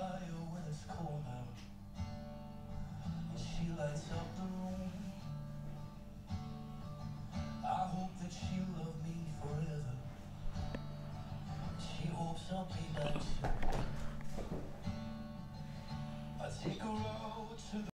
fire when it's cold out. And she lights up the room. I hope that she'll love me forever. She hopes I'll be back soon I take her out to the